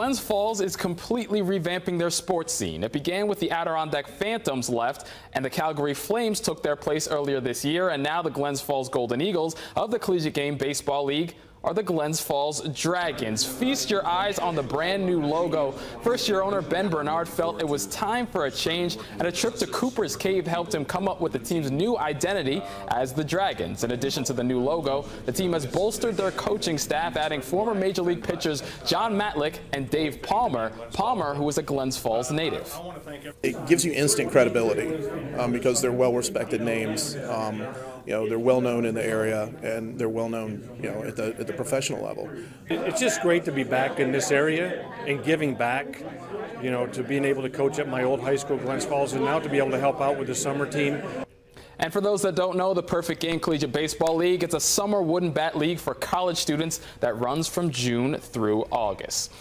Glens Falls is completely revamping their sports scene. It began with the Adirondack Phantoms left, and the Calgary Flames took their place earlier this year, and now the Glens Falls Golden Eagles of the Collegiate Game Baseball League are the Glens Falls Dragons. Feast your eyes on the brand new logo. First year owner Ben Bernard felt it was time for a change, and a trip to Cooper's Cave helped him come up with the team's new identity as the Dragons. In addition to the new logo, the team has bolstered their coaching staff, adding former Major League pitchers Jon Matlack and Dave Palmer. Palmer, who is a Glens Falls native. It gives you instant credibility um, because they're well-respected names. Um, you know, they're well known in the area and they're well known, you know, at the at the professional level. It's just great to be back in this area and giving back, you know, to being able to coach at my old high school, Glens Falls, and now to be able to help out with the summer team. And for those that don't know, the Perfect Game Collegiate Baseball League, it's a summer wooden bat league for college students that runs from June through August.